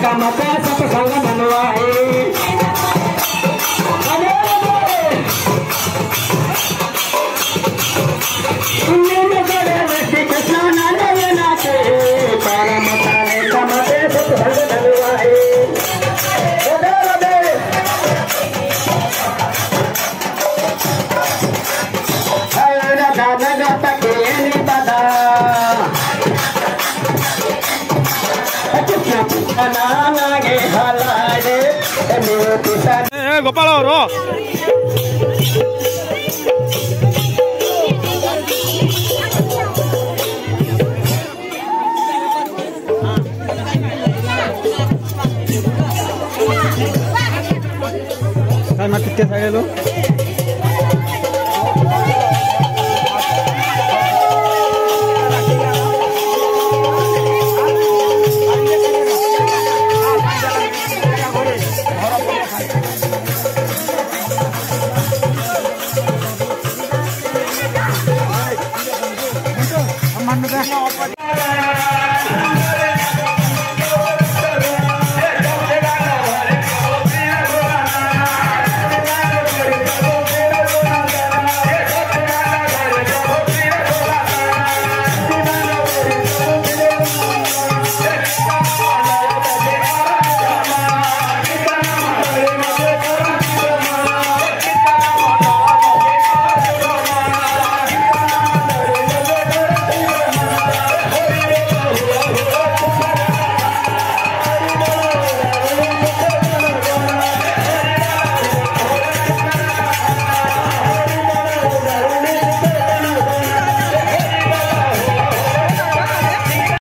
कमता सत्संग बनवाए Bye. গোপাল ৰ মাতিতে চাই ল'লো ಮಾಡಿದೆ